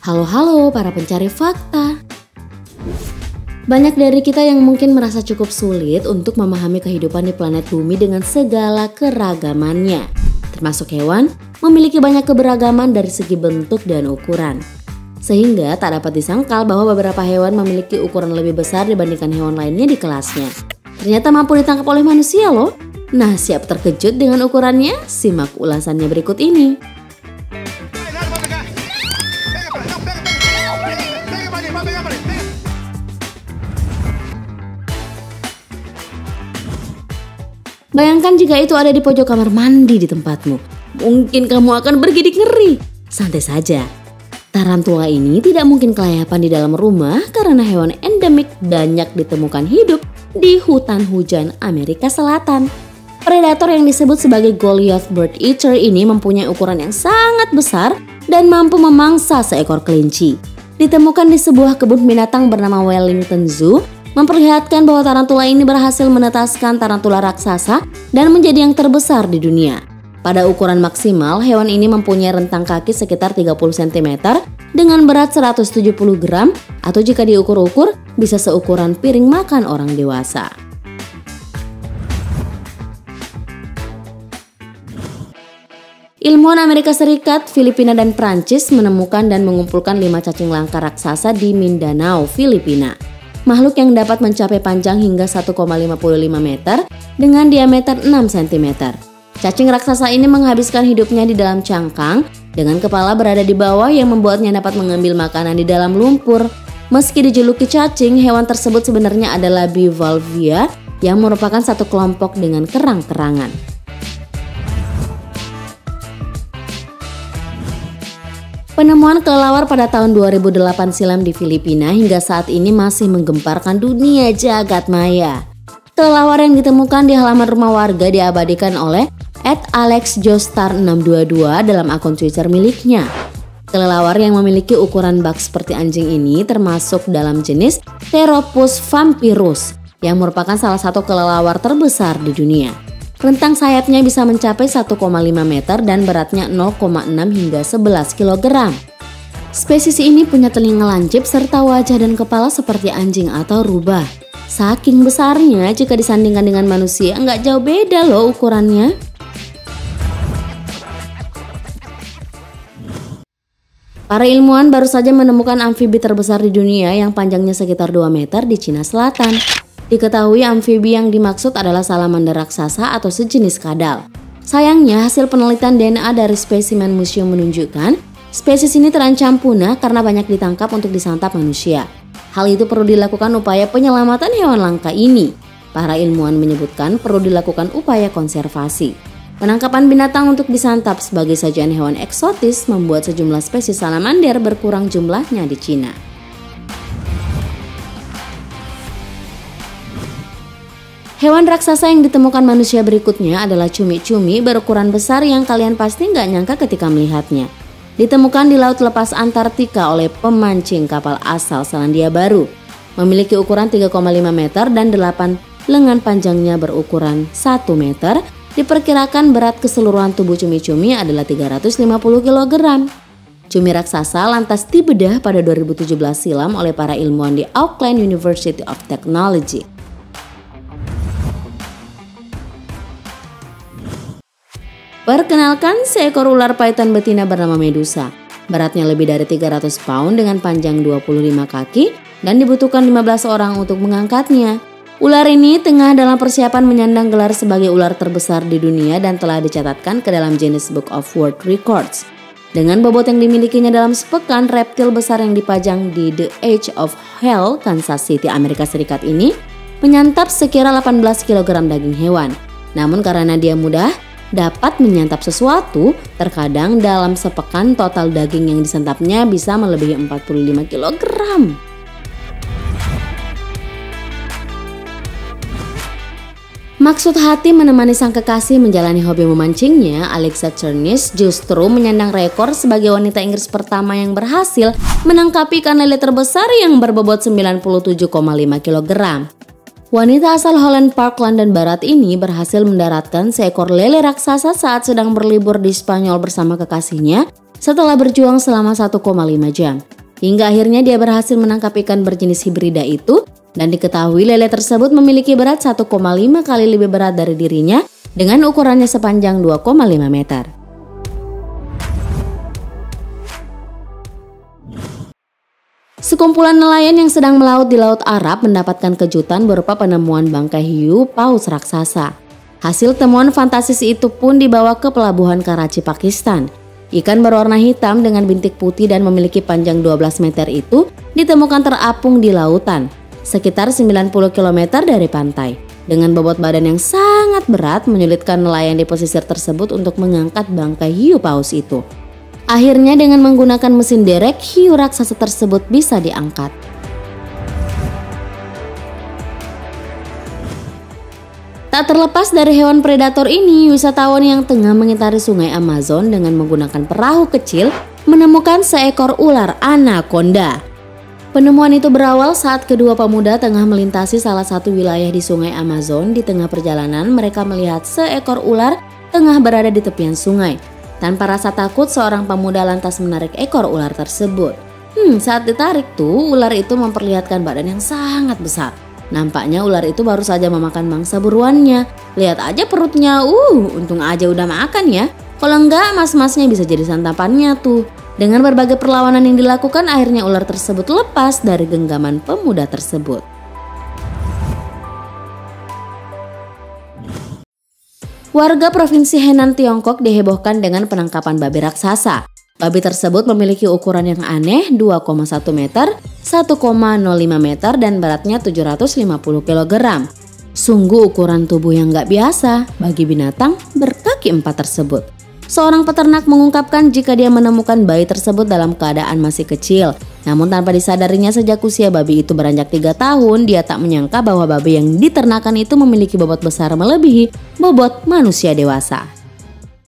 Halo-halo para pencari fakta. Banyak dari kita yang mungkin merasa cukup sulit untuk memahami kehidupan di planet bumi dengan segala keragamannya. Termasuk hewan, memiliki banyak keberagaman dari segi bentuk dan ukuran. Sehingga tak dapat disangkal bahwa beberapa hewan memiliki ukuran lebih besar dibandingkan hewan lainnya di kelasnya. Ternyata mampu ditangkap oleh manusia loh. Nah siap terkejut dengan ukurannya? Simak ulasannya berikut ini. Bayangkan jika itu ada di pojok kamar mandi di tempatmu. Mungkin kamu akan bergidik ngeri. Santai saja. Tarantula ini tidak mungkin kelayapan di dalam rumah karena hewan endemik banyak ditemukan hidup di hutan hujan Amerika Selatan. Predator yang disebut sebagai Goliath Bird Eater ini mempunyai ukuran yang sangat besar dan mampu memangsa seekor kelinci. Ditemukan di sebuah kebun binatang bernama Wellington Zoo memperlihatkan bahwa tarantula ini berhasil menetaskan tarantula raksasa dan menjadi yang terbesar di dunia. Pada ukuran maksimal, hewan ini mempunyai rentang kaki sekitar 30 cm dengan berat 170 gram atau jika diukur-ukur bisa seukuran piring makan orang dewasa. Ilmuwan Amerika Serikat, Filipina, dan Prancis menemukan dan mengumpulkan lima cacing langka raksasa di Mindanao, Filipina makhluk yang dapat mencapai panjang hingga 1,55 meter dengan diameter 6 cm. Cacing raksasa ini menghabiskan hidupnya di dalam cangkang dengan kepala berada di bawah yang membuatnya dapat mengambil makanan di dalam lumpur. Meski dijuluki cacing, hewan tersebut sebenarnya adalah bivalvia yang merupakan satu kelompok dengan kerang-kerangan. Penemuan kelelawar pada tahun 2008 silam di Filipina hingga saat ini masih menggemparkan dunia jagat maya. Kelelawar yang ditemukan di halaman rumah warga diabadikan oleh Ed Alex Jostar 622 dalam akun Twitter miliknya. Kelelawar yang memiliki ukuran bak seperti anjing ini termasuk dalam jenis Theropus vampirus yang merupakan salah satu kelelawar terbesar di dunia. Rentang sayapnya bisa mencapai 1,5 meter dan beratnya 0,6 hingga 11 kg. Spesies ini punya telinga lancip serta wajah dan kepala seperti anjing atau rubah. Saking besarnya jika disandingkan dengan manusia nggak jauh beda loh ukurannya. Para ilmuwan baru saja menemukan amfibi terbesar di dunia yang panjangnya sekitar 2 meter di Cina Selatan. Diketahui amfibi yang dimaksud adalah salamander raksasa atau sejenis kadal. Sayangnya hasil penelitian DNA dari spesimen museum menunjukkan spesies ini terancam punah karena banyak ditangkap untuk disantap manusia. Hal itu perlu dilakukan upaya penyelamatan hewan langka ini. Para ilmuwan menyebutkan perlu dilakukan upaya konservasi. Penangkapan binatang untuk disantap sebagai sajian hewan eksotis membuat sejumlah spesies salamander berkurang jumlahnya di Cina. Hewan raksasa yang ditemukan manusia berikutnya adalah cumi-cumi berukuran besar yang kalian pasti nggak nyangka ketika melihatnya. Ditemukan di Laut Lepas Antartika oleh pemancing kapal asal Selandia Baru. Memiliki ukuran 3,5 meter dan 8 lengan panjangnya berukuran 1 meter. Diperkirakan berat keseluruhan tubuh cumi-cumi adalah 350 kg. Cumi raksasa lantas dibedah pada 2017 silam oleh para ilmuwan di Auckland University of Technology. Perkenalkan seekor ular python betina bernama Medusa. Beratnya lebih dari 300 pound dengan panjang 25 kaki dan dibutuhkan 15 orang untuk mengangkatnya. Ular ini tengah dalam persiapan menyandang gelar sebagai ular terbesar di dunia dan telah dicatatkan ke dalam Guinness Book of World Records. Dengan bobot yang dimilikinya dalam sepekan, reptil besar yang dipajang di The Age of Hell, Kansas City, Amerika Serikat ini menyantap sekira 18 kg daging hewan. Namun karena dia mudah, dapat menyantap sesuatu, terkadang dalam sepekan total daging yang disantapnya bisa melebihi 45 kg. Maksud hati menemani sang kekasih menjalani hobi memancingnya, Alexa Chernis justru menyandang rekor sebagai wanita Inggris pertama yang berhasil menangkap ikan lele terbesar yang berbobot 97,5 kg. Wanita asal Holland Park, London Barat ini berhasil mendaratkan seekor lele raksasa saat sedang berlibur di Spanyol bersama kekasihnya setelah berjuang selama 1,5 jam. Hingga akhirnya dia berhasil menangkap ikan berjenis hibrida itu dan diketahui lele tersebut memiliki berat 1,5 kali lebih berat dari dirinya dengan ukurannya sepanjang 2,5 meter. Sekumpulan nelayan yang sedang melaut di Laut Arab mendapatkan kejutan berupa penemuan bangkai hiu paus raksasa. Hasil temuan fantastis itu pun dibawa ke pelabuhan Karachi, Pakistan. Ikan berwarna hitam dengan bintik putih dan memiliki panjang 12 meter itu ditemukan terapung di lautan, sekitar 90 km dari pantai. Dengan bobot badan yang sangat berat menyulitkan nelayan di pesisir tersebut untuk mengangkat bangkai hiu paus itu. Akhirnya dengan menggunakan mesin derek, hiu raksasa tersebut bisa diangkat. Tak terlepas dari hewan predator ini, wisatawan yang tengah mengitari sungai Amazon dengan menggunakan perahu kecil menemukan seekor ular anaconda. Penemuan itu berawal saat kedua pemuda tengah melintasi salah satu wilayah di sungai Amazon. Di tengah perjalanan, mereka melihat seekor ular tengah berada di tepian sungai. Tanpa rasa takut, seorang pemuda lantas menarik ekor ular tersebut. Hmm, saat ditarik tuh, ular itu memperlihatkan badan yang sangat besar. Nampaknya ular itu baru saja memakan mangsa buruannya. Lihat aja perutnya, uh, untung aja udah makan ya. Kalau enggak, mas-masnya bisa jadi santapannya tuh. Dengan berbagai perlawanan yang dilakukan, akhirnya ular tersebut lepas dari genggaman pemuda tersebut. Warga Provinsi Henan, Tiongkok dihebohkan dengan penangkapan babi raksasa. Babi tersebut memiliki ukuran yang aneh 2,1 meter, 1,05 meter dan beratnya 750 kg. Sungguh ukuran tubuh yang gak biasa bagi binatang berkaki empat tersebut. Seorang peternak mengungkapkan jika dia menemukan bayi tersebut dalam keadaan masih kecil. Namun tanpa disadarinya sejak usia babi itu beranjak 3 tahun, dia tak menyangka bahwa babi yang diternakan itu memiliki bobot besar melebihi bobot manusia dewasa.